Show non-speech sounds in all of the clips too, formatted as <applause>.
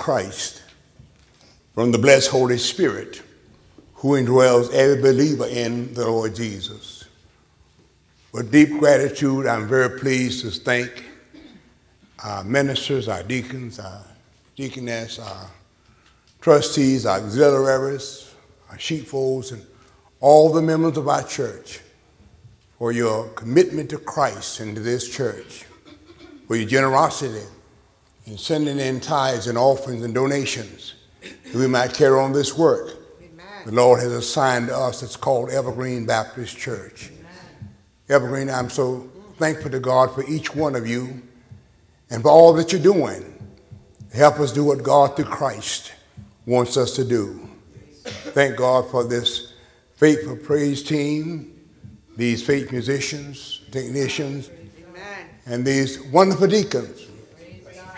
Christ, from the blessed Holy Spirit, who indwells every believer in the Lord Jesus. With deep gratitude, I'm very pleased to thank our ministers, our deacons, our deaconess, our trustees, our auxiliaries, our sheepfolds, and all the members of our church for your commitment to Christ and to this church, for your generosity in sending in tithes and offerings and donations that we might carry on this work. Amen. The Lord has assigned to us. It's called Evergreen Baptist Church. Amen. Evergreen, I'm so thankful to God for each one of you and for all that you're doing. Help us do what God through Christ wants us to do. Thank God for this faithful praise team these faith musicians, technicians, Amen. and these wonderful deacons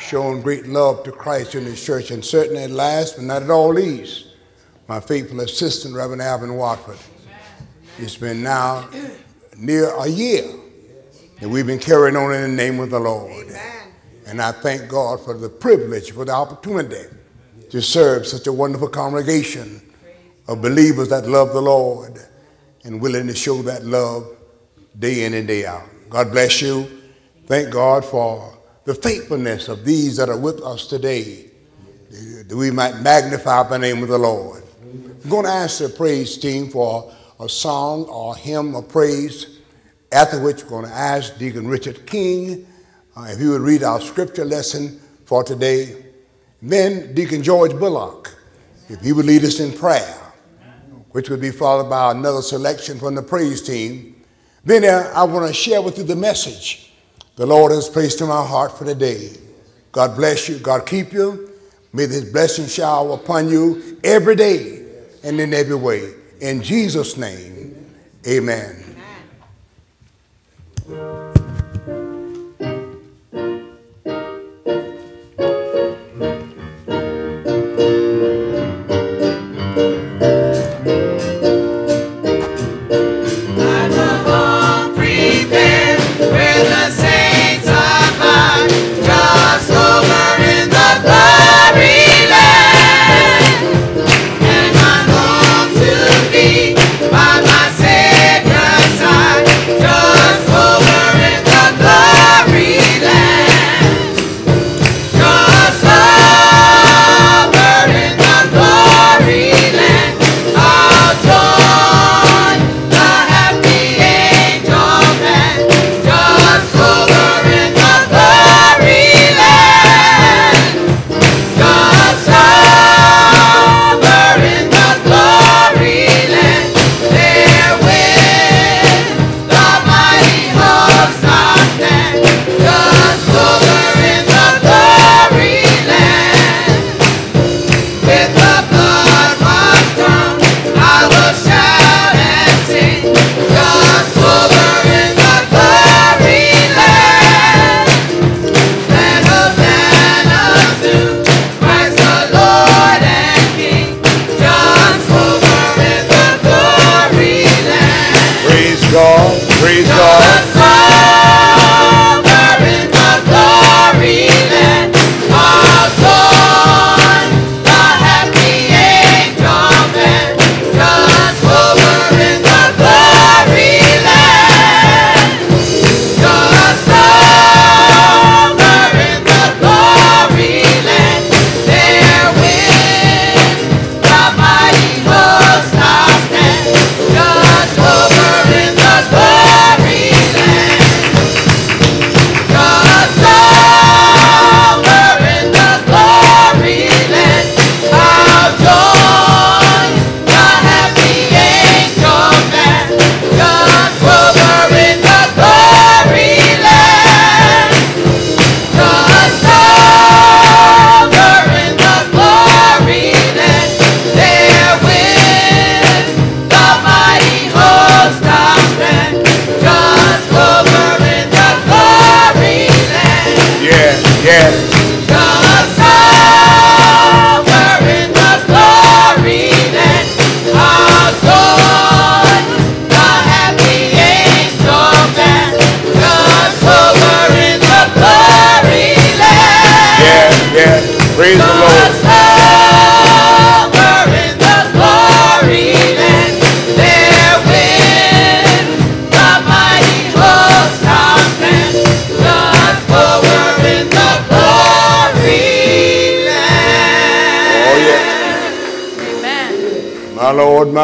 showing great love to Christ in his church. And certainly at last but not at all least, my faithful assistant, Reverend Alvin Watford. It's been now near a year that we've been carrying on in the name of the Lord. And I thank God for the privilege, for the opportunity to serve such a wonderful congregation of believers that love the Lord and willing to show that love day in and day out. God bless you. Thank God for the faithfulness of these that are with us today, that we might magnify the name of the Lord. I'm going to ask the praise team for a song or a hymn of praise, after which we're going to ask Deacon Richard King uh, if he would read our scripture lesson for today. Then Deacon George Bullock, if he would lead us in prayer which would be followed by another selection from the praise team. Then uh, I want to share with you the message the Lord has placed in my heart for today. God bless you. God keep you. May this blessing shower upon you every day and in every way. In Jesus' name, amen. amen.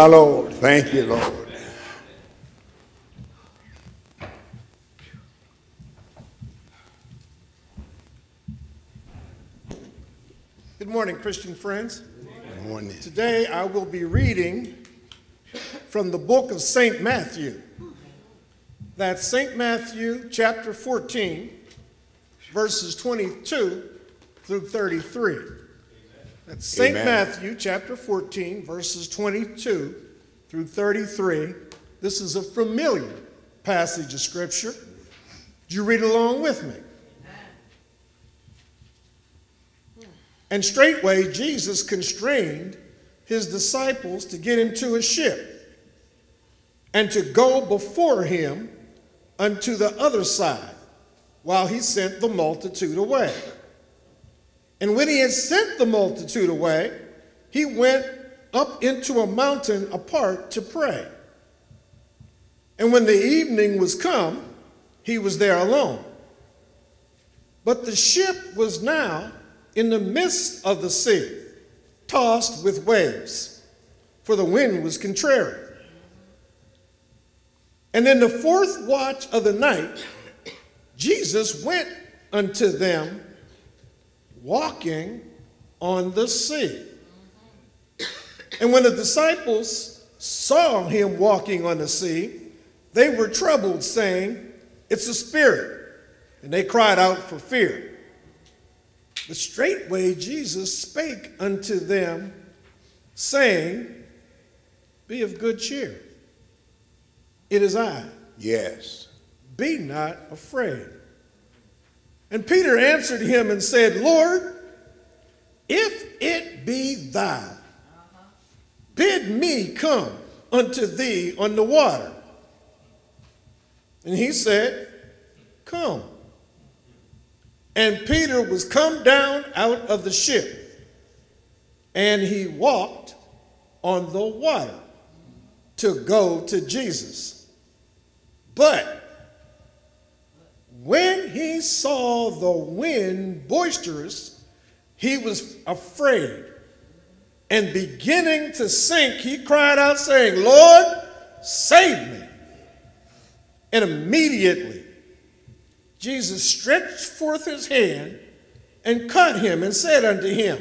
Lord. Thank you, Lord. Good morning, Christian friends. Good morning. Today I will be reading from the book of St. Matthew. That's St. Matthew chapter 14, verses 22 through 33. That's St. Matthew chapter 14, verses 22 through 33. This is a familiar passage of Scripture. Do you read along with me? And straightway Jesus constrained his disciples to get into a ship and to go before him unto the other side while he sent the multitude away. And when he had sent the multitude away, he went up into a mountain apart to pray. And when the evening was come, he was there alone. But the ship was now in the midst of the sea, tossed with waves, for the wind was contrary. And in the fourth watch of the night, Jesus went unto them walking on the sea. And when the disciples saw him walking on the sea, they were troubled, saying, It's a spirit. And they cried out for fear. But straightway Jesus spake unto them, saying, Be of good cheer. It is I. Yes. Be not afraid. And Peter answered him and said, Lord, if it be thou, bid me come unto thee on the water. And he said, Come. And Peter was come down out of the ship, and he walked on the water to go to Jesus. But when he saw the wind boisterous, he was afraid. And beginning to sink, he cried out, saying, Lord, save me. And immediately Jesus stretched forth his hand and caught him and said unto him,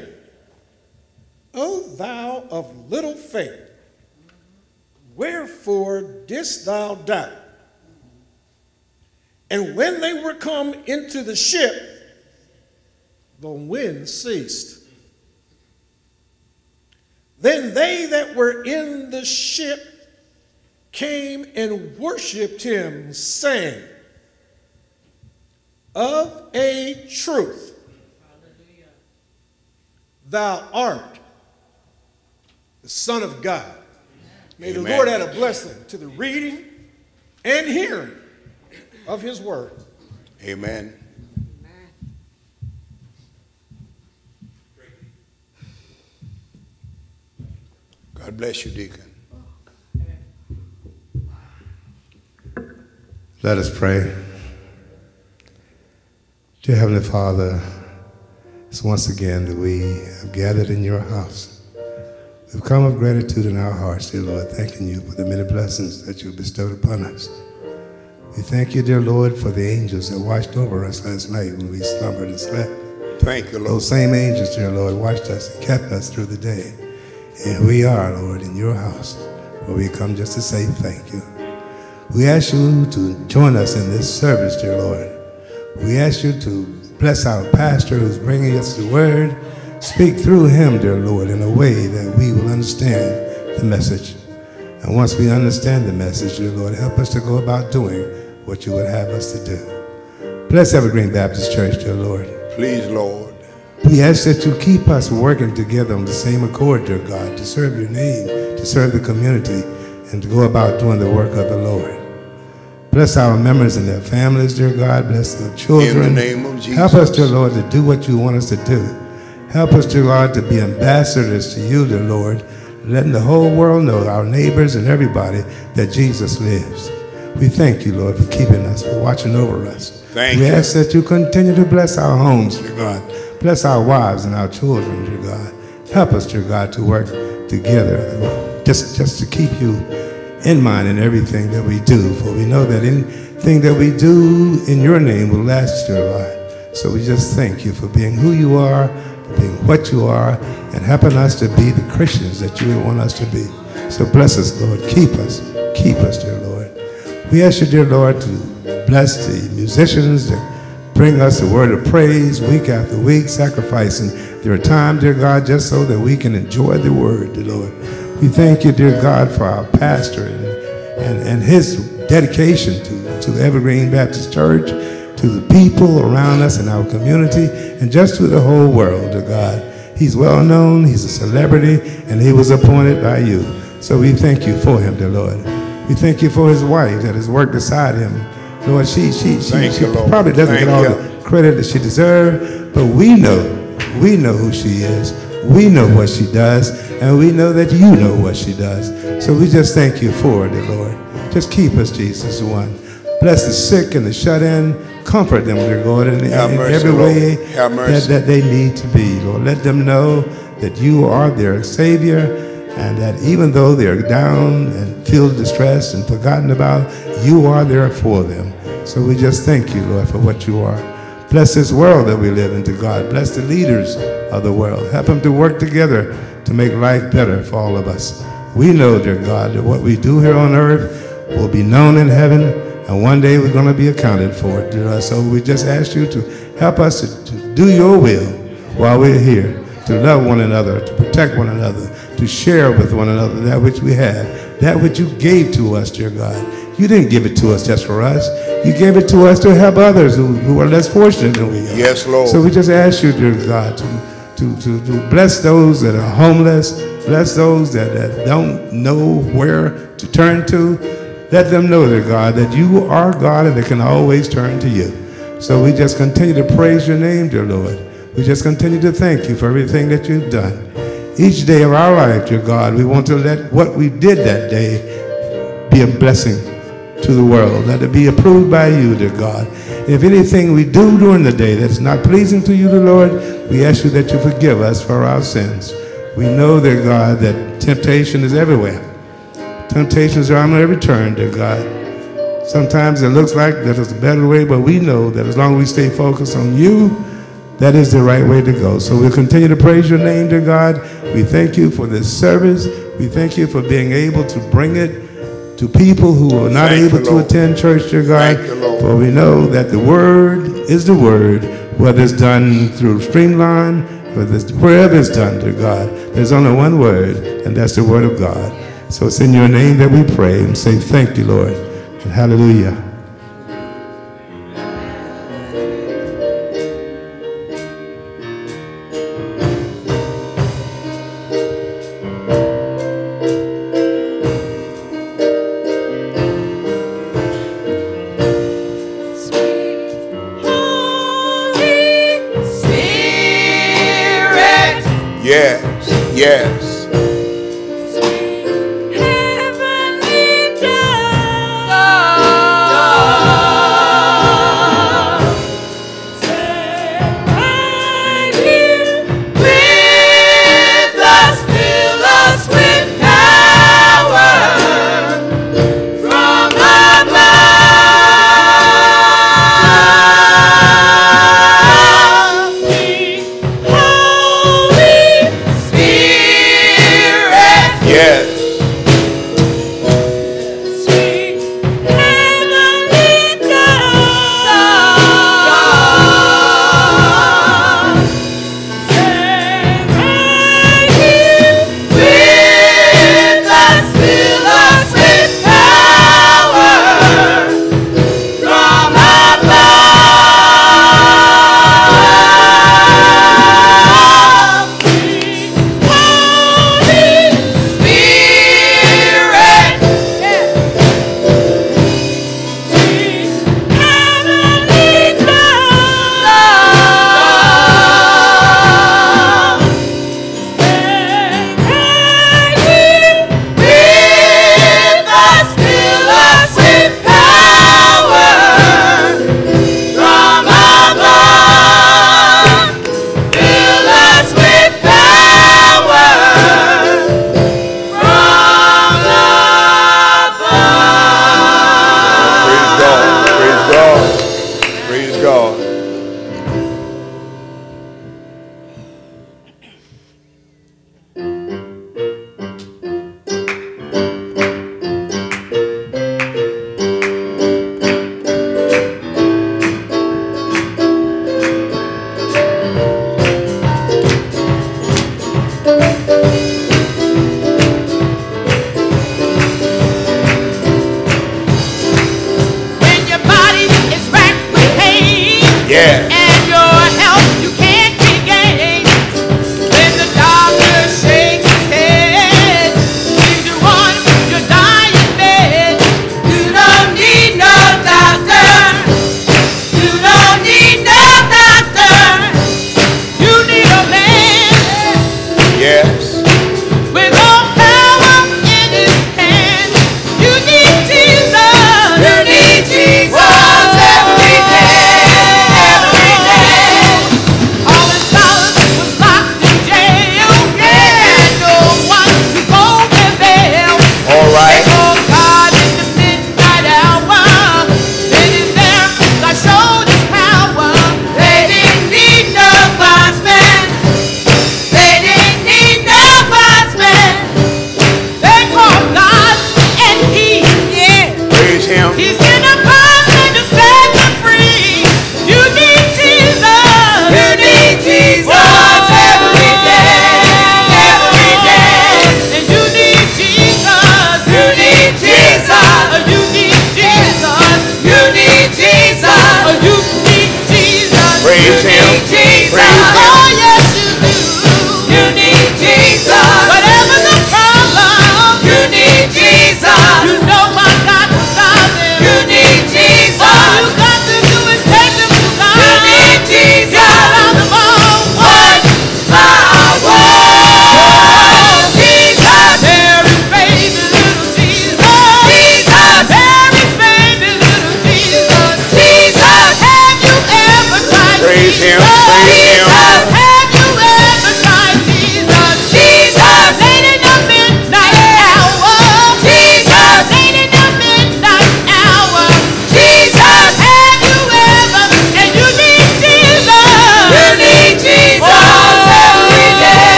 O thou of little faith, wherefore didst thou doubt? And when they were come into the ship, the wind ceased. Then they that were in the ship came and worshiped him, saying, Of a truth, thou art the Son of God. May the Lord add a blessing to the reading and hearing of his word. Amen. God bless you, Deacon. Let us pray. Dear Heavenly Father, it's once again that we have gathered in your house. We've come with gratitude in our hearts, dear Lord, thanking you for the many blessings that you have bestowed upon us. We thank you, dear Lord, for the angels that watched over us last night when we slumbered and slept. Thank you, Lord. Those same angels, dear Lord, watched us and kept us through the day. And we are, Lord, in your house, where we come just to say thank you. We ask you to join us in this service, dear Lord. We ask you to bless our pastor who's bringing us the word. Speak through him, dear Lord, in a way that we will understand the message. And once we understand the message, dear Lord, help us to go about doing what you would have us to do. Bless Evergreen Baptist Church, dear Lord. Please, Lord. We ask that you keep us working together on the same accord, dear God, to serve your name, to serve the community, and to go about doing the work of the Lord. Bless our members and their families, dear God. Bless the children. In the name of Jesus. Help us, dear Lord, to do what you want us to do. Help us, dear Lord, to be ambassadors to you, dear Lord, letting the whole world know, our neighbors and everybody, that Jesus lives. We thank you, Lord, for keeping us, for watching over us. Thank we you. ask that you continue to bless our homes, dear God. Bless our wives and our children, dear God. Help us, dear God, to work together just, just to keep you in mind in everything that we do. For we know that anything that we do in your name will last your life. So we just thank you for being who you are, for being what you are, and helping us to be the Christians that you want us to be. So bless us, Lord. Keep us. Keep us, dear Lord. We ask you, dear Lord, to bless the musicians that bring us the word of praise week after week, sacrificing their time, dear God, just so that we can enjoy the word, dear Lord. We thank you, dear God, for our pastor and, and, and his dedication to, to the Evergreen Baptist Church, to the people around us in our community, and just to the whole world, dear God. He's well known, he's a celebrity, and he was appointed by you. So we thank you for him, dear Lord. We thank you for his wife that has worked beside him. Lord, she she she, she probably doesn't Thank get all you. the credit that she deserves, but we know, we know who she is. We know what she does, and we know that you know what she does. So we just thank you for it, Lord. Just keep us, Jesus, one. Bless the sick and the shut in. Comfort them, dear Lord, in, in mercy, every Lord. way that, that they need to be, Lord. Let them know that you are their Savior and that even though they're down and feel distressed and forgotten about, you are there for them. So we just thank you, Lord, for what you are. Bless this world that we live in, to God. Bless the leaders of the world. Help them to work together to make life better for all of us. We know, dear God, that what we do here on earth will be known in heaven, and one day we're going to be accounted for it, dear. So we just ask you to help us to, to do your will while we're here, to love one another, to protect one another, to share with one another that which we have, that which you gave to us, dear God. You didn't give it to us just for us. You gave it to us to help others who, who are less fortunate than we are. Yes, Lord. So we just ask you, dear God, to, to, to, to bless those that are homeless, bless those that, that don't know where to turn to. Let them know, dear God, that you are God and they can always turn to you. So we just continue to praise your name, dear Lord. We just continue to thank you for everything that you've done. Each day of our life, dear God, we want to let what we did that day be a blessing to the world. Let it be approved by you, dear God. If anything we do during the day that's not pleasing to you, dear Lord, we ask you that you forgive us for our sins. We know, dear God, that temptation is everywhere. Temptations are on every turn, dear God. Sometimes it looks like that is a better way, but we know that as long as we stay focused on you, that is the right way to go. So we'll continue to praise your name, dear God. We thank you for this service. We thank you for being able to bring it to people who are not Thank able to attend church, dear God. You. For we know that the word is the word, whether it's done through Streamline, whether it's, wherever it's done, dear God. There's only one word, and that's the word of God. So it's in your name that we pray and say thank you, Lord, and hallelujah.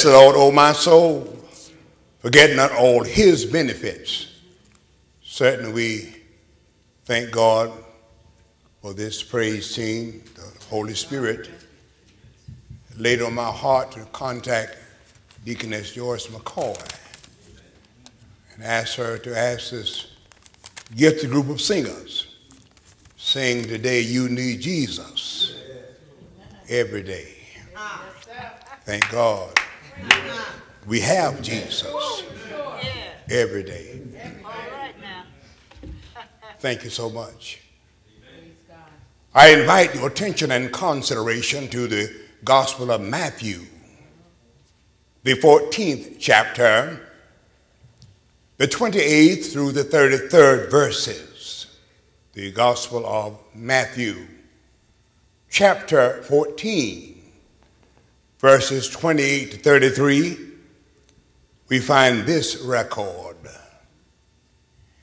Bless the Lord, O my soul, forget not all his benefits. Certainly we thank God for this praise team, the Holy Spirit. Laid on my heart to contact Deaconess Joyce McCoy and ask her to ask this gifted group of singers sing today you need jesus every day. Ah. Thank god we have jesus every day. Thank you so much. I invite your attention and consideration to the gospel of matthew the 14th chapter the 28th through the 33rd verses, the Gospel of Matthew, chapter 14, verses 28 to 33, we find this record.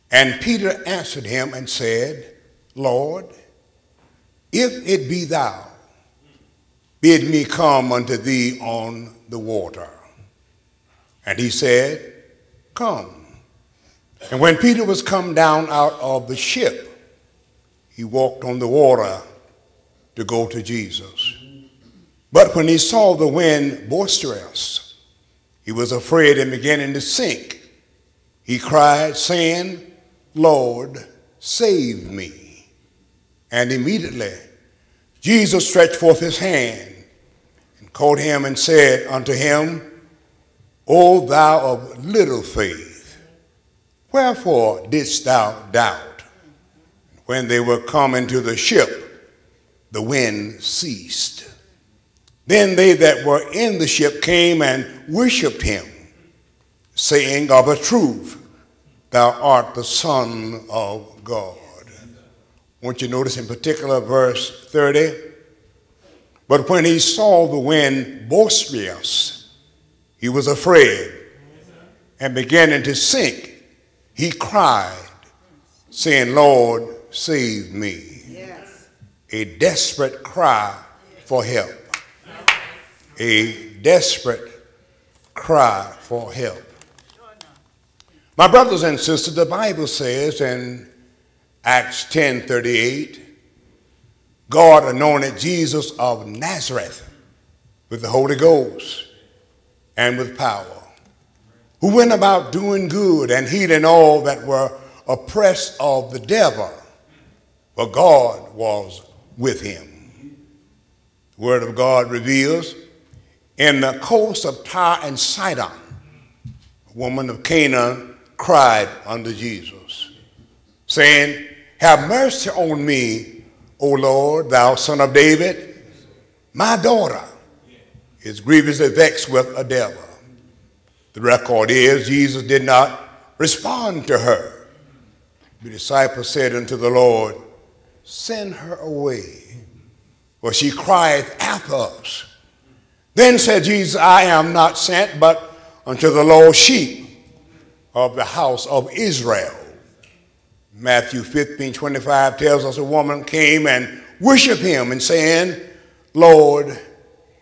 And Peter answered him and said, Lord, if it be thou, bid me come unto thee on the water. And he said, Come. And when Peter was come down out of the ship, he walked on the water to go to Jesus. But when he saw the wind boisterous, he was afraid and beginning to sink. He cried, saying, Lord, save me. And immediately Jesus stretched forth his hand and caught him and said unto him, O thou of little faith, wherefore didst thou doubt? When they were come into the ship, the wind ceased. Then they that were in the ship came and worshipped him, saying, Of a truth, thou art the Son of God. Won't you notice in particular verse 30? But when he saw the wind boisterous, he was afraid and beginning to sink, he cried, saying, Lord, save me. A desperate cry for help. A desperate cry for help. My brothers and sisters, the Bible says in Acts 10:38, God anointed Jesus of Nazareth with the Holy Ghost and with power, who went about doing good and healing all that were oppressed of the devil, for God was with him. The Word of God reveals in the coast of Tyre and Sidon, a woman of Canaan cried unto Jesus, saying, Have mercy on me, O Lord, thou son of David. My daughter is grievously vexed with a devil. The record is Jesus did not respond to her. The disciples said unto the Lord, Send her away, for she crieth after us. Then said Jesus, I am not sent but unto the lost sheep of the house of Israel. Matthew 15, 25 tells us a woman came and worshiped him and saying, Lord,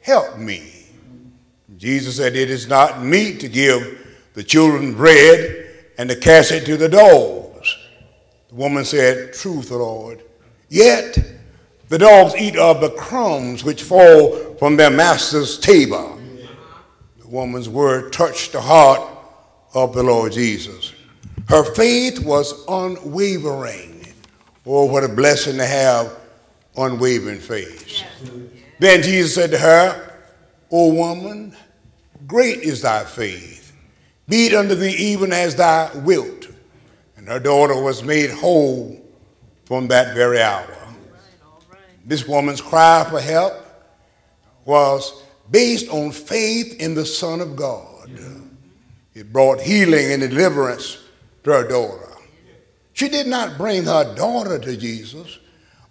help me. Jesus said, It is not meet to give the children bread and to cast it to the dogs. The woman said, Truth, Lord. Yet the dogs eat of the crumbs which fall from their master's table. The woman's word touched the heart of the Lord Jesus. Her faith was unwavering. Oh, what a blessing to have unwavering faith. Then Jesus said to her, O woman, great is thy faith. Be it unto thee even as thou wilt. And her daughter was made whole from that very hour. This woman's cry for help was based on faith in the Son of God. It brought healing and deliverance to her daughter. She did not bring her daughter to Jesus,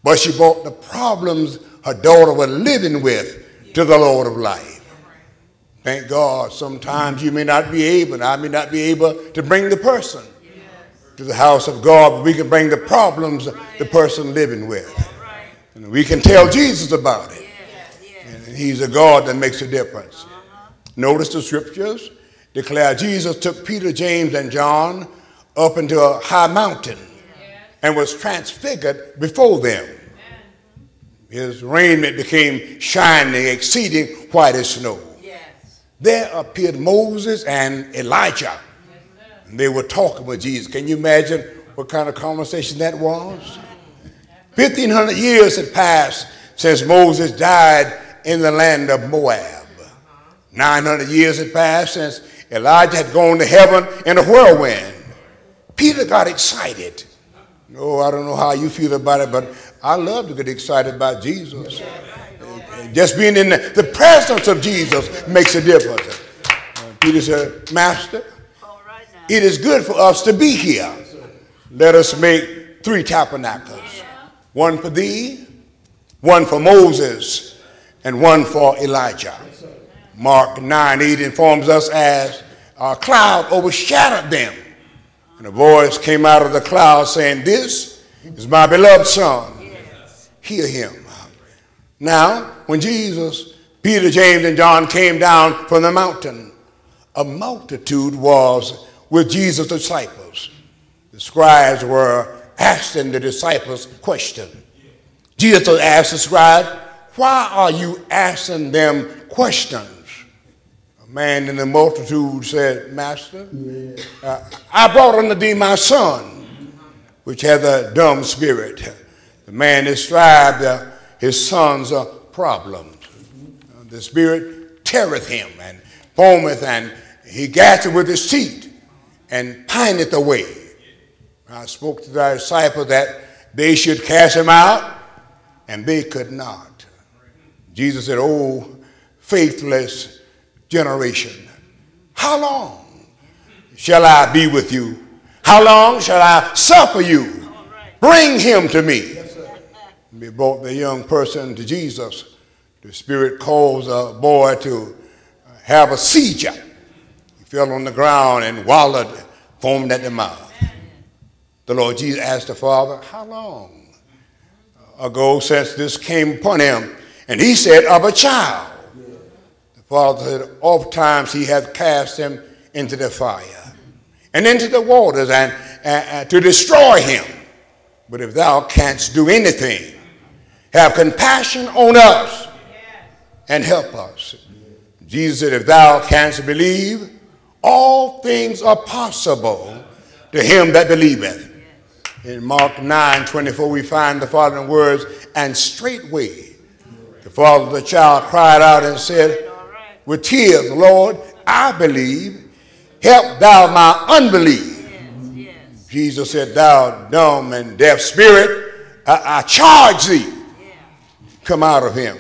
but she brought the problems her daughter was living with to the Lord of life. Thank God, sometimes you may not be able, I may not be able to bring the person to the house of God, but we can bring the problems the person living with. And we can tell Jesus about it. And he's a God that makes a difference. Uh-huh. Notice the scriptures declare Jesus took Peter, James, and John up into a high mountain and was transfigured before them. His raiment became shining, exceeding white as snow. There appeared Moses and Elijah. And they were talking with Jesus. Can you imagine what kind of conversation that was? 1,500 years had passed since Moses died in the land of Moab. 900 years had passed since Elijah had gone to heaven in a whirlwind. Peter got excited. Oh, I don't know how you feel about it, but I love to get excited about Jesus. Just being in the, the presence of Jesus makes a difference. Peter said, Master, it is good for us to be here. Let us make three tabernacles one for thee, one for Moses, and one for Elijah. Mark 9 8 informs us as a cloud overshadowed them. And a voice came out of the cloud saying, This is my beloved Son. Hear him. Now, when Jesus, Peter, James, and John came down from the mountain, a multitude was with Jesus' disciples. The scribes were asking the disciples question. Jesus asked the scribe, Why are you asking them questions? A man in the multitude said, Master, uh, I brought unto thee my son, which hath a dumb spirit. The man described uh, his son's uh, problems. Uh, the spirit teareth him and foameth, and he gaspeth with his teeth and pineth away. I spoke to thy disciples that they should cast him out, and they could not. Jesus said, Oh, faithless generation, how long shall I be with you? How long shall I suffer you? Bring him to me. They brought the young person to Jesus. The Spirit caused a boy to have a seizure. He fell on the ground and wallowed, foamed at the mouth. The Lord Jesus asked the father, How long ago since this came upon him? And he said, Of a child. The father said, Oft times he hath cast him into the fire and into the waters and, and, and to destroy him. But if thou canst do anything, have compassion on us and help us. Jesus said, If thou canst believe, all things are possible to him that believeth. In Mark 9 24, we find the following words, and straightway the father of the child cried out and said, with tears, Lord, I believe, help thou my unbelief. Yes, yes. Jesus said, Thou dumb and deaf spirit, I, I charge thee come out of him.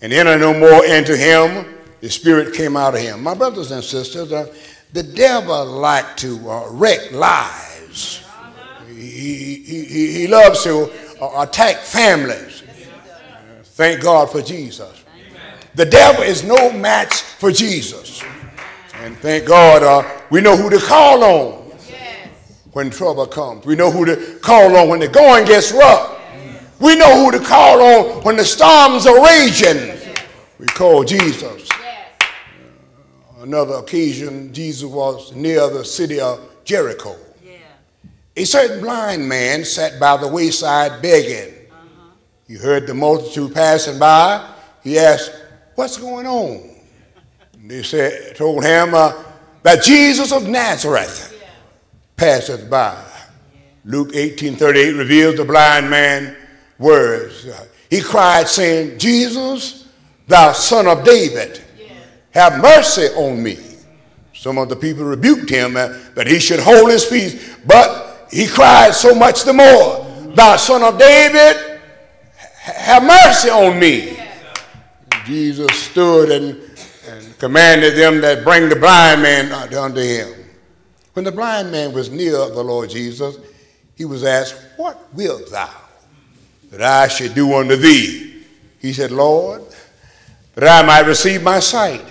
And enter no more into him. The spirit came out of him. My brothers and sisters, uh, the devil like to uh, wreck lives. He, he, he, loves to uh, attack families. thank God for Jesus. the devil is no match for Jesus. And thank God uh, we know who to call on when trouble comes. We know who to call on when the going gets rough. We know who to call on when the storms are raging. We call Jesus. Another occasion, Jesus was near the city of Jericho. A certain blind man sat by the wayside begging. He heard the multitude passing by. He asked, What's going on? And they said, told him uh, that Jesus of Nazareth passeth by. Luke 18 38 reveals the blind man words. He cried, saying, Jesus, thou son of David, have mercy on me. Some of the people rebuked him uh, that he should hold his peace, but he cried so much the more, Thou son of David, have mercy on me. Jesus stood and, and commanded them that bring the blind man unto him. When the blind man was near the Lord Jesus, he was asked, What wilt thou that I should do unto thee? He said, Lord, that I might receive my sight.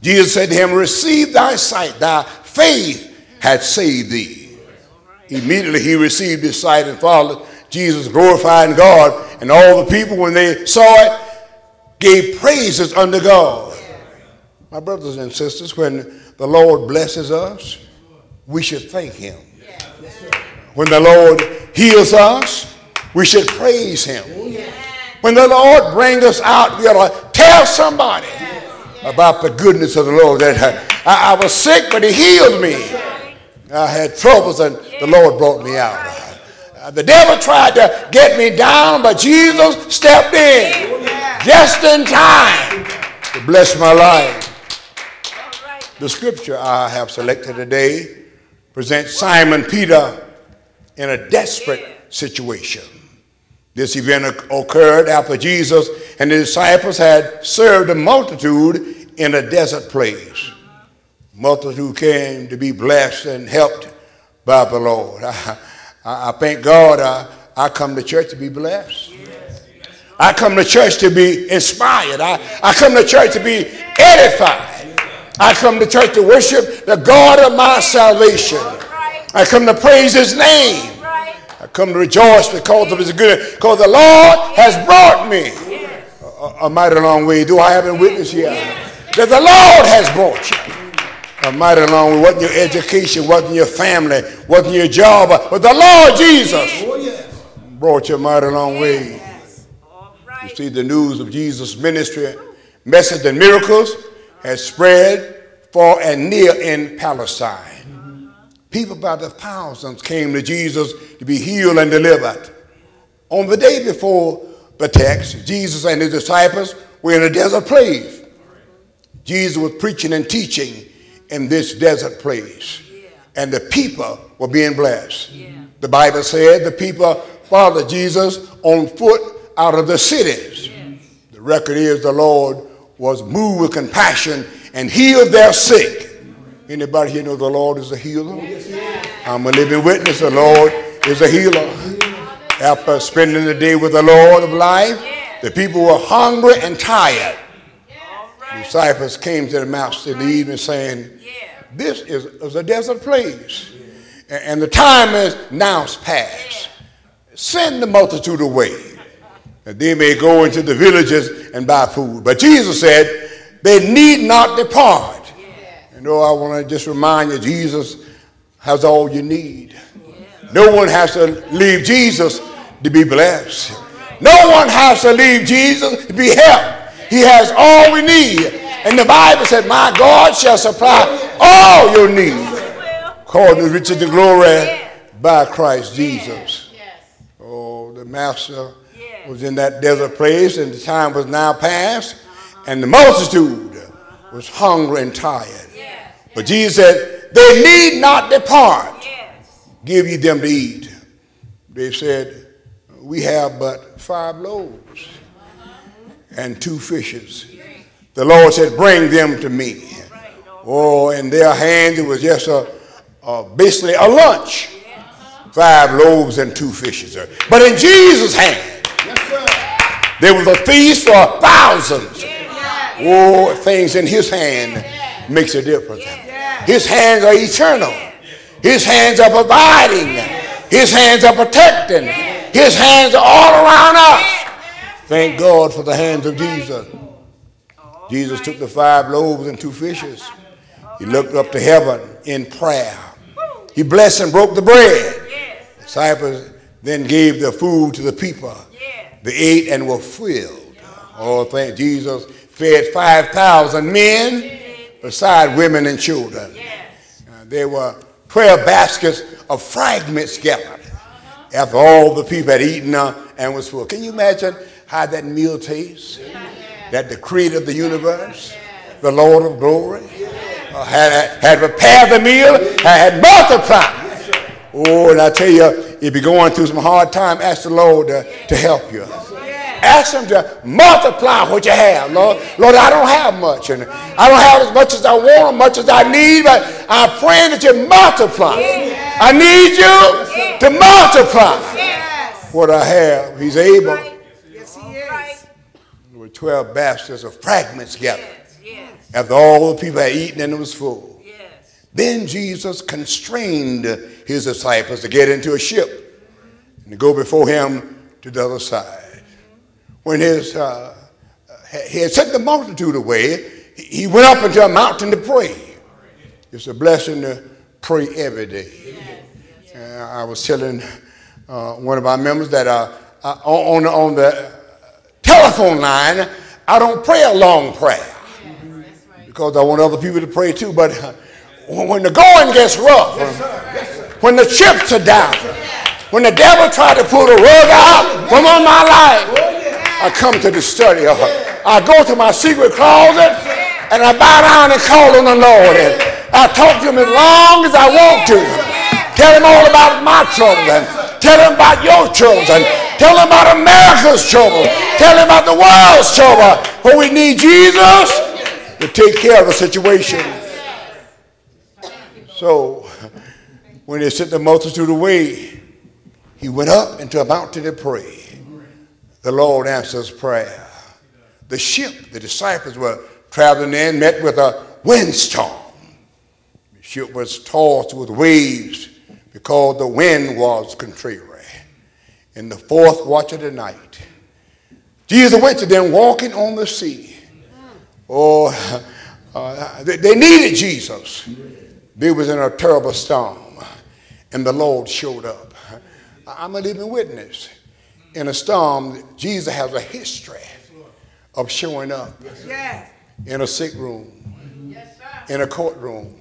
Jesus said to him, Receive thy sight, thy faith hath saved thee. Immediately he received his sight and followed Jesus, glorifying God. And all the people, when they saw it, gave praises unto God. My brothers and sisters, when the Lord blesses us, we should thank him. When the Lord heals us, we should praise him. When the Lord brings us out, we ought to tell somebody about the goodness of the Lord. That I, I was sick, but he healed me. I had troubles, and the Lord brought me out. Uh, the devil tried to get me down, but Jesus stepped in just in time to bless my life. The scripture I have selected today presents Simon Peter in a desperate situation. This event occurred after Jesus and the disciples had served a multitude in a desert place. Multitude came to be blessed and helped by the Lord. <laughs> I, I, I thank God I, I come to church to be blessed. I come to church to be inspired. I, I come to church to be edified. I come to church to worship the God of my salvation. I come to praise his name. I come to rejoice because of his goodness. Because the Lord has brought me a, a, mighty long way. Do I have a witness here? That the Lord has brought you mighty long way. Wasn't your education, wasn't your family, wasn't your job, but the Lord Jesus oh, brought you a mighty long way. You see, the news of Jesus' ministry, message, and miracles has spread far and near in Palestine. Mm-hmm. People by the thousands came to Jesus to be healed and delivered. On the day before the text, Jesus and his disciples were in a desert place. Jesus was preaching and teaching in this desert place, and the people were being blessed. The Bible said the people followed Jesus on foot out of the cities. The record is the Lord was moved with compassion and healed their sick. Anybody here know the Lord is a healer? I'm a living witness. The Lord is a healer. After spending the day with the Lord of life, the people were hungry and tired. The disciples came to the in the evening saying, This is, is a desert place. And the time is now past. Send the multitude away that they may go into the villages and buy food. But Jesus said, they need not depart. You know, I want to just remind you, Jesus has all you need. No one has to leave Jesus to be blessed. No one has to leave Jesus to be helped. He has all we need. And the Bible said, my God shall supply all your needs according to riches and glory by Christ Jesus. Oh, the Master was in that desert place, and the time was now past, and the multitude was hungry and tired. But Jesus said, They need not depart. Give ye them to eat. They said, We have but five loaves and two fishes. The Lord said, Bring them to me. Oh, in their hands it was just a, a basically a lunch. Five loaves and two fishes. But in Jesus' hand, there was a feast for thousands. Oh, things in his hand makes a difference. His hands are eternal. His hands are providing. His hands are protecting. His hands are all around us. Thank God for the hands of Jesus. Jesus took the five loaves and two fishes. He looked up to heaven in prayer. He blessed and broke the bread. The disciples then gave the food to the people. They ate and were filled. Oh, thank Jesus fed 5,000 men beside women and children. Uh, there were 12 baskets of fragments gathered after all the people had eaten uh, and was full. Can you imagine how that meal tastes? That the creator of the universe, the Lord of glory, uh, had, had prepared the meal, had multiplied. Oh, and I tell you, if you're going through some hard time, ask the Lord uh, to help you. Ask him to multiply what you have, Lord. Lord, I don't have much, and I don't have as much as I want, as much as I need, but I'm praying that you multiply. I need you to multiply what I have. He's able. Yes, he is. There were 12 baskets of fragments gathered Yes, yes. after all the people had eaten and it was full. Yes. Then Jesus constrained his disciples to get into a ship and to go before him to the other side when his, uh, he had sent the multitude away, he went up into a mountain to pray. It's a blessing to pray every day. Uh, I was telling uh, one of our members that uh, on, on the telephone line, I don't pray a long prayer because I want other people to pray too. But uh, when the going gets rough, when the chips are down, when the devil tried to pull the rug out from on my life, I come to the study. I go to my secret closet and I bow down and call on the Lord. And I talk to him as long as I want to. Tell him all about my children. Tell him about your children. Tell him about America's trouble. Tell him about the world's trouble. For we need Jesus to take care of the situation. So when they sent the multitude away, he went up into a mountain to pray the Lord answers prayer. The ship the disciples were traveling in met with a windstorm. The ship was tossed with waves because the wind was contrary. In the fourth watch of the night, Jesus went to them walking on the sea. Oh, <laughs> uh, they, they needed Jesus. They was in a terrible storm, and the Lord showed up. I'm a living witness in a storm, Jesus has a history of showing up in a sick room, in a courtroom,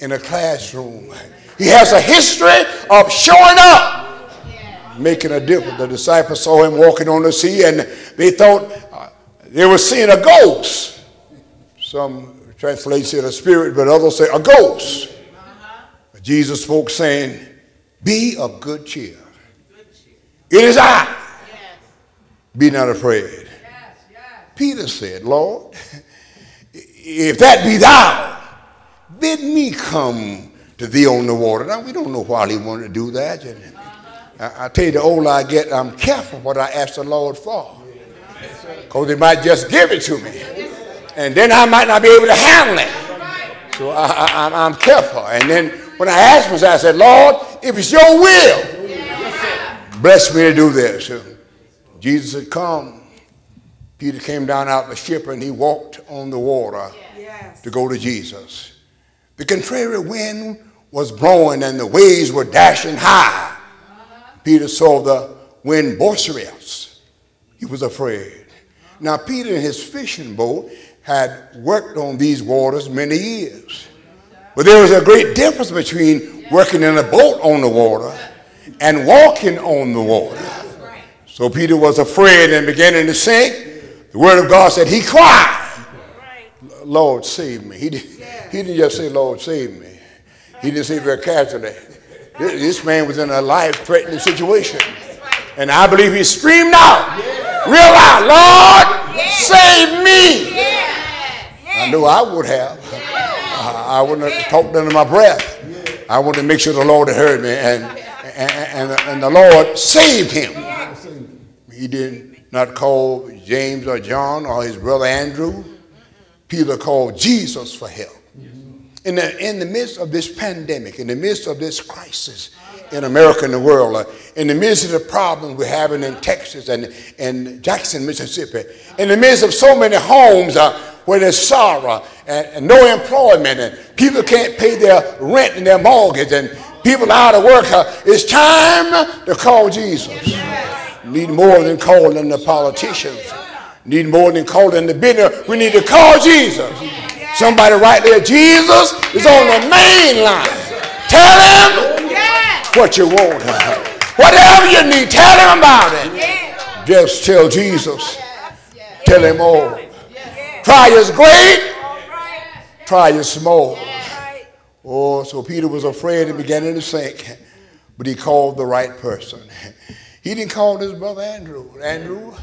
in a classroom. He has a history of showing up, making a difference. The disciples saw him walking on the sea and they thought uh, they were seeing a ghost. Some translate it a spirit, but others say a ghost. Jesus spoke saying, Be of good cheer. It is I. Be not afraid. Peter said, Lord, <laughs> if that be thou, bid me come to thee on the water. Now, we don't know why he wanted to do that. I, I tell you, the older I get, I'm careful what I ask the Lord for. Because he might just give it to me. And then I might not be able to handle it. So I, am careful. And then when I asked him, I said, Lord, if it's your will, bless me to do this. Jesus had come. Peter came down out of the ship and he walked on the water yes. to go to Jesus. The contrary wind was blowing and the waves were dashing high. Peter saw the wind boisterous. He was afraid. Now, Peter and his fishing boat had worked on these waters many years. But there was a great difference between working in a boat on the water and walking on the water. So Peter was afraid and beginning to sink. The word of God said he cried, Lord, save me. He, did, he didn't just say, Lord, save me. He didn't say very casually. This man was in a life-threatening situation. And I believe he screamed out, real loud, Lord, save me. I knew I would have. I wouldn't have talked under my breath. I wanted to make sure the Lord had heard me. And and, and, the Lord saved him. He did not call James or John or his brother Andrew Peter called Jesus for help. In the, in the midst of this pandemic, in the midst of this crisis in America and the world, uh, in the midst of the problems we're having in Texas and, and Jackson, Mississippi, in the midst of so many homes uh, where there's sorrow and, and no employment and people can't pay their rent and their mortgage and people out of work, uh, it's time to call Jesus. Need more than calling the politicians. Need more than calling the business. We need to call Jesus. Somebody right there, Jesus is on the main line. Tell him what you want. Whatever you need, tell him about it. Just tell Jesus. Tell him all. Try is great. Try is small. Oh, so Peter was afraid and began to sink, but he called the right person. He didn't call his brother Andrew. Andrew,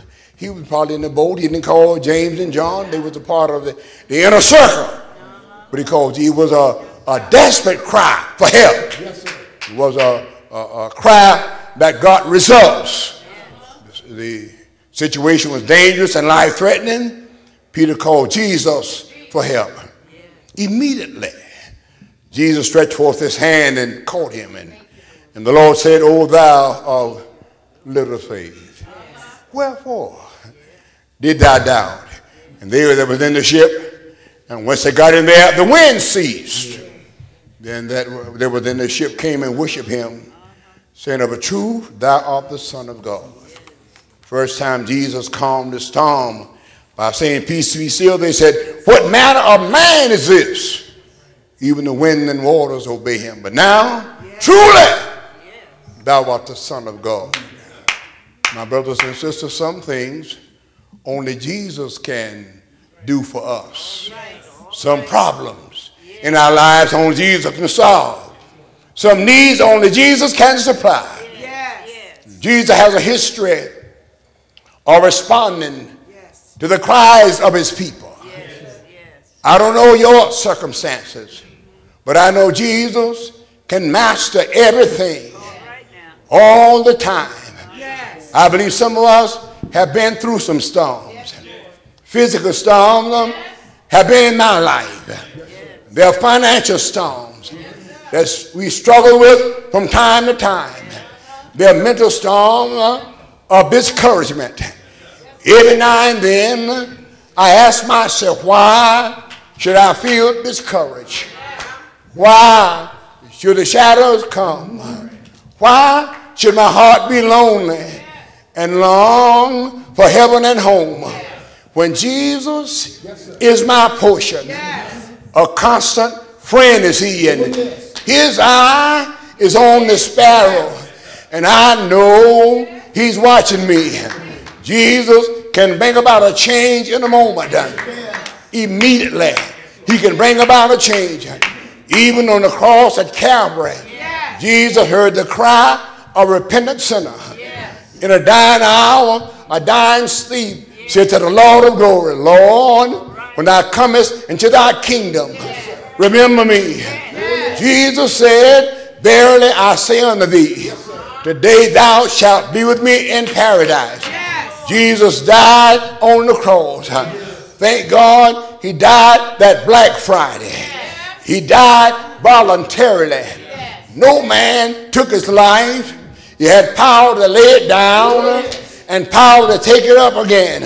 he was probably in the boat. He didn't call James and John. They was a part of the, the inner circle. But he called, he was a, a desperate cry for help. It was a, a, a cry that got results. The situation was dangerous and life threatening. Peter called Jesus for help. Immediately, Jesus stretched forth his hand and caught him. And, and the Lord said, O thou of little faith, wherefore did die down. And they that was in the ship, and once they got in there, the wind ceased. Then that they were in the ship came and worshiped him, saying, Of a truth, thou art the Son of God. First time Jesus calmed the storm by saying, Peace be still, they said, What manner of man is this? Even the wind and waters obey him. But now, truly, thou art the Son of God. My brothers and sisters, some things only Jesus can do for us. Some problems in our lives only Jesus can solve. Some needs only Jesus can supply. Jesus has a history of responding to the cries of his people. I don't know your circumstances, but I know Jesus can master everything all the time. I believe some of us have been through some storms. Physical storms um, have been in my life. There are financial storms that we struggle with from time to time. There are mental storms uh, of discouragement. Every now and then, I ask myself, why should I feel discouraged? Why should the shadows come? Why should my heart be lonely and long for heaven and home? When Jesus is my portion, a constant friend is he, and his eye is on the sparrow, and I know he's watching me. Jesus can bring about a change in a moment. Immediately, he can bring about a change. Even on the cross at Calvary, Jesus heard the cry of repentant sinner. In a dying hour, a dying sleep, said to the Lord of glory, Lord, when thou comest into thy kingdom, remember me. Jesus said, Verily I say unto thee, today thou shalt be with me in paradise. Jesus died on the cross. Thank God he died that Black Friday. He died voluntarily. No man took his life. He had power to lay it down and power to take it up again.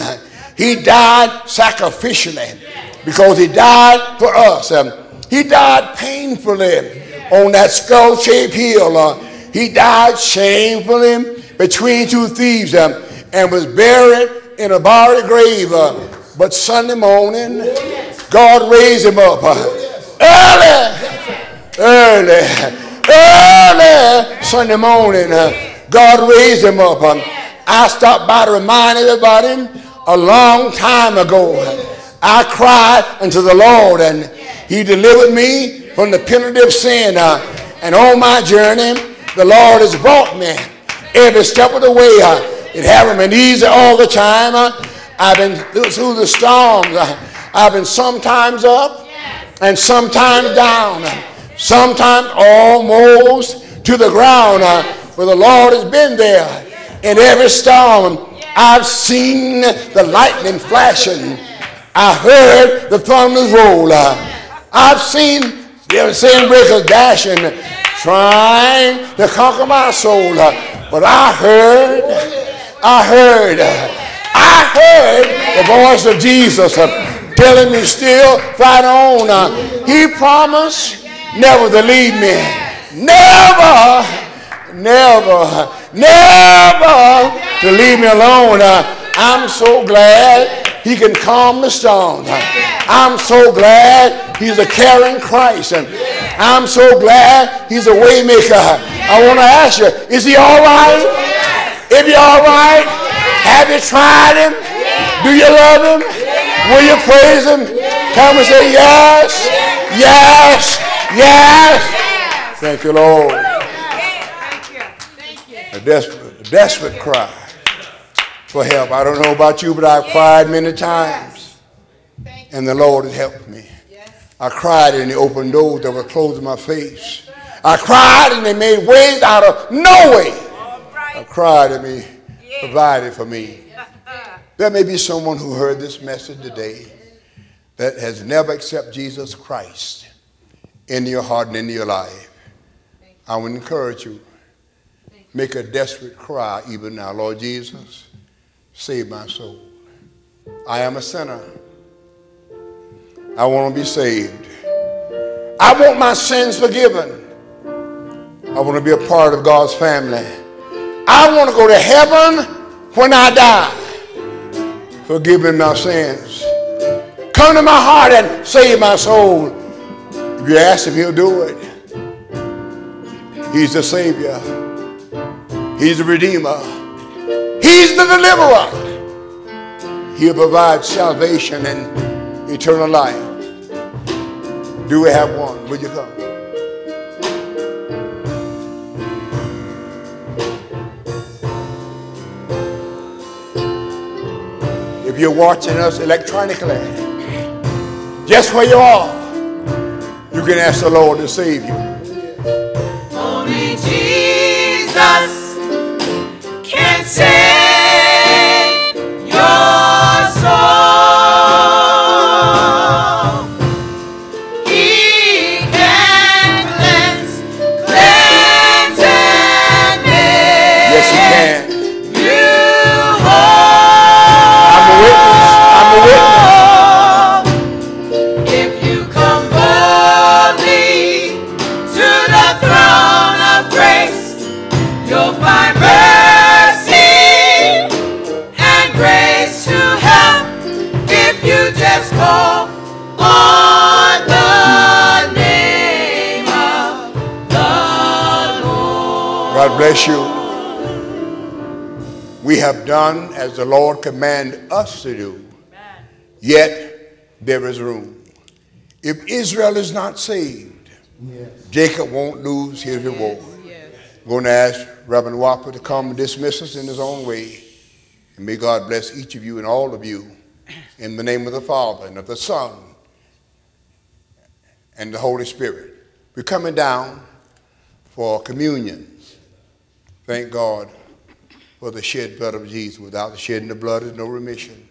He died sacrificially because he died for us. He died painfully on that skull shaped hill. He died shamefully between two thieves and was buried in a borrowed grave. But Sunday morning, God raised him up early, early, early Sunday morning. Uh, God raised him up. I stopped by to remind everybody a long time ago. I cried unto the Lord and he delivered me from the penalty of sin. Uh, and on my journey, the Lord has brought me every step of the way. Uh, it hasn't been easy all the time. Uh, I've been through the storms. Uh, I've been sometimes up and sometimes down. Sometimes almost to the ground. Uh, but the Lord has been there in every storm. I've seen the lightning flashing I heard the thunders roll. Uh, I've seen the breakers dashing, trying to conquer my soul. Uh, but I heard, I heard, I heard the voice of Jesus uh, telling me still fight on. He promised never to leave me. Never, never, never to leave me alone. Uh, I'm so glad he can calm the storm. Uh, I'm so glad he's a caring Christ. And I'm so glad he's a waymaker. I want to ask you, is he all right? If you're all right, have you tried him? Do you love him? Will you praise him? Come and say yes, yes, yes. Thank you, Lord. A desperate, a desperate cry for help. I don't know about you, but I've cried many times. And the Lord has helped me. I cried and He opened doors that were closed in my face. I cried and they made ways out of no way. I cried and He provided for me. <laughs> There may be someone who heard this message today that has never accepted Jesus Christ into your heart and into your life. I would encourage you. Make a desperate cry even now, Lord Jesus. Save my soul. I am a sinner. I want to be saved. I want my sins forgiven. I want to be a part of God's family. I want to go to heaven when I die. Forgive me my sins. Come to my heart and save my soul. If you ask him, he'll do it. He's the Savior. He's the Redeemer. He's the deliverer. He'll provide salvation and eternal life. Do we have one? Will you come? If you're watching us electronically, just where you are, you can ask the Lord to save you. Only Jesus can save Bless you. We have done as the Lord commanded us to do. Yet there is room. If Israel is not saved, Jacob won't lose his reward. I'm going to ask Reverend Whopper to come and dismiss us in his own way. And may God bless each of you and all of you in the name of the Father and of the Son and the Holy Spirit. We're coming down for communion. Thank God for the shed blood of Jesus. Without the shedding of blood, there's no remission.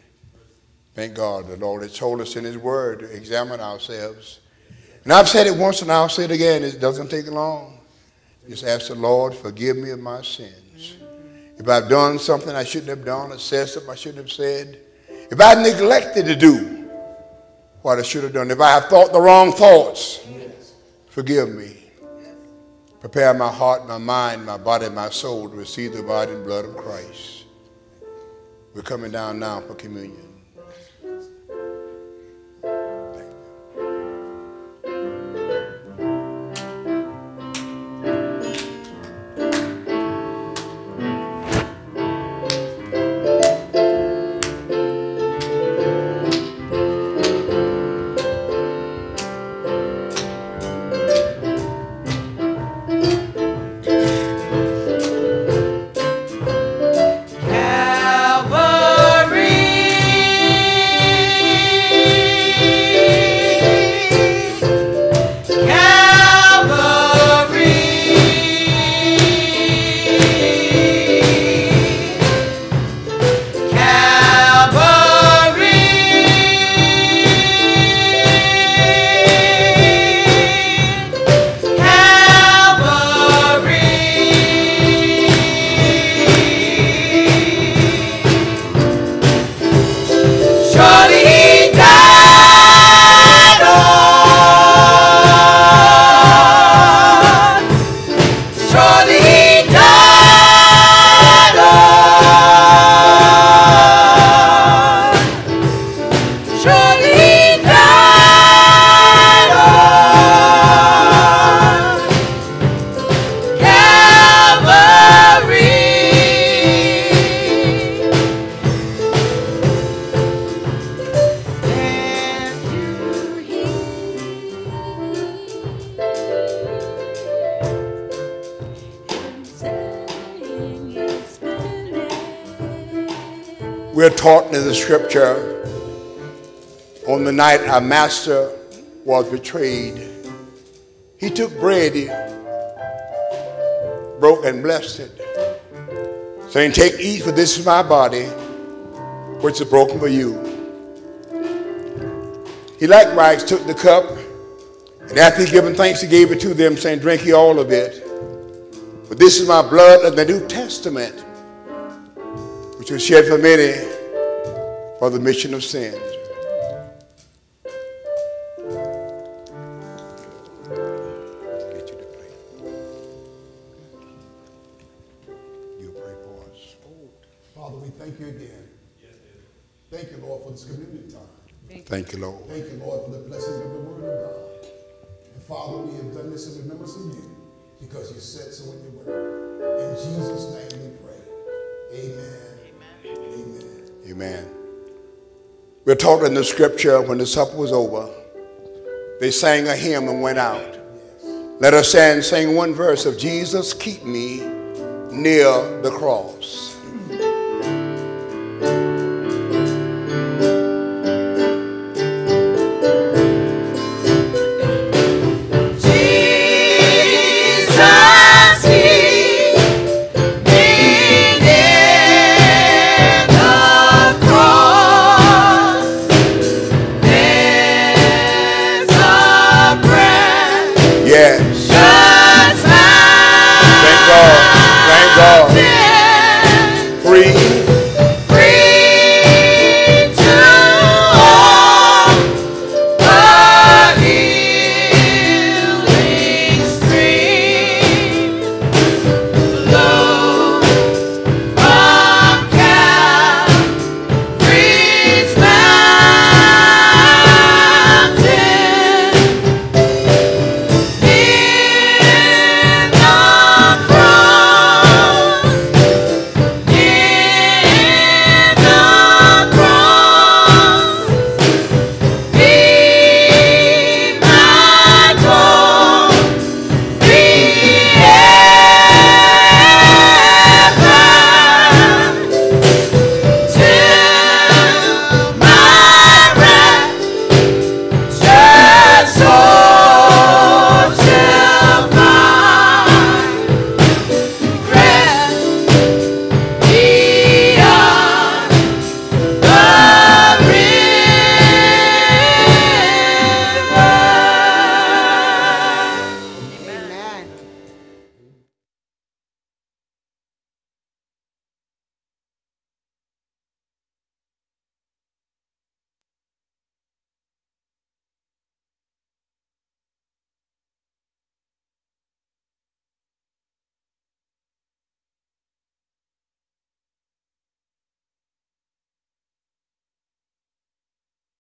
Thank God the Lord has told us in His Word to examine ourselves. And I've said it once and I'll say it again. It doesn't take long. Just ask the Lord, forgive me of my sins. If I've done something I shouldn't have done or said something I shouldn't have said, if I neglected to do what I should have done, if I have thought the wrong thoughts, forgive me. Prepare my heart, my mind, my body, my soul to receive the body and blood of Christ. We're coming down now for communion. Night our master was betrayed. He took bread, broke and blessed it, saying, Take, eat, for this is my body, which is broken for you. He likewise took the cup, and after he given thanks, he gave it to them, saying, Drink ye all of it. For this is my blood of the New Testament, which was shed for many for the remission of sins. You said so in your word. In Jesus' name we pray. Amen. Amen. Amen. We're taught in the scripture when the supper was over, they sang a hymn and went out. Let us stand and sing one verse of Jesus, keep me near the cross.